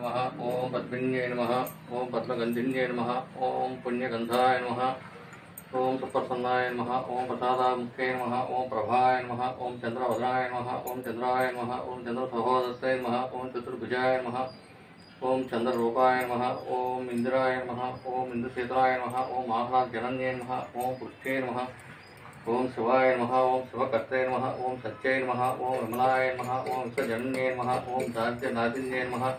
नमः ॐ पद्मिन्यै नमः ॐ पद्मगन्धिन्यै नमः ओं पुण्यगन्धाय नमः ॐ सुप्रसन्नाय नमः ॐ प्रसादामुखे नम ओं प्रभाय नमः ॐ चन्द्रवदनाय नमः ॐ चन्द्राय नमः ॐ चन्द्रसहोदत्तै नम ओं चतुर्भुजाय नम ॐ चन्द्ररूपाय नम ओं इन्द्राय नम ओं इन्द्रसेतराय नमः ॐ महाराजनन्ये नमः ॐ पुष्टे नमः ॐ शिवाय नम ॐ शिवकर्ते नम ॐ सत्यै नम ॐ विमलाय नम ॐ विश्वजनन्ये नम ॐ दाद्यनादिन्ये नमः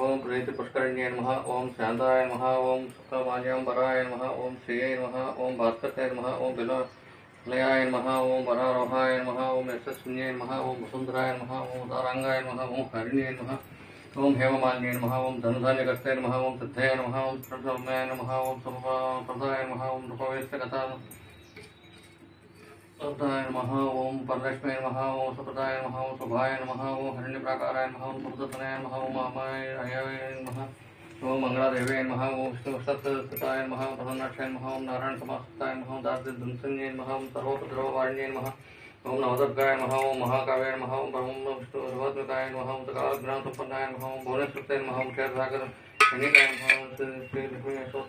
ॐ प्रीतिपुष्करण्ये नमः ॐ शान्ताय नमः ॐ शुक्लमान्याम्बराय नम ॐ श्रियै नमः ॐ भास्कर्ते नमः ॐ विलयाय नमः ॐ वरारोहाय नमः ॐ यशस्विन्ये नमः ॐ वसुन्धराय नमः ॐ उदाराङ्गाय नमः ॐ हरिण्ये नमः ॐ हेममान्ये नमः ॐ धनुधान्यकर्ते नमः ॐ सिद्धये नमः ॐ प्रसौम्याय नमः ॐ प्रदाय नमः ॐ नृपवेशकथा प्रदाय नमः ॐ परलक्ष्मी नमः ॐ सुप्रदाय नमः ॐ शुभाय नमः ॐ हिरण्यप्राकाराय नमः ॐ सुप्रदत्तनाय नमः ॐ मामाय अयाय नमः ॐ मङ्गलादेव्यै नमः ॐ विष्णुसत्कृताय नमः प्रसन्नाक्षाय नमः ॐ नारायणसमास्ताय नमः ॐ दार्द्रध्वंसन्ये नमः ॐ सर्वोपद्रववारिण्ये नमः ॐ नवदुर्गाय नमः ॐ महाकाव्याय नमः ॐ ब्रह्म विष्णुर्वात्मिकाय नमः ॐ सकालज्ञानसम्पन्नाय नमः ॐ भुवनेश्वरते नमः नमः ॐ श्री श्रीलक्ष्मीस्तोत्रकृष्णाम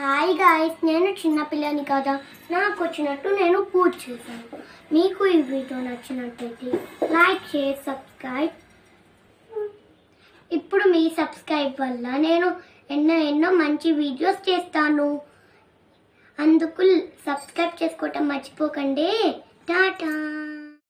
హాయ్ గాయస్ నేను చిన్నపిల్లని కదా. నాకు వచ్చినట్టు నేను పూజ చేశాను. మీకు ఈ వీడియో నచ్చినట్లయితే లైక్ షేర్ సబ్స్క్రైబ్. ఇప్పుడు మీ సబ్స్క్రైబ్ వల్ల నేను ఎన్నో ఎన్నో మంచి వీడియోస్ చేస్తాను. అందుకు సబ్స్క్రైబ్ చేసుకోవటం మర్చిపోకండి. టాటా.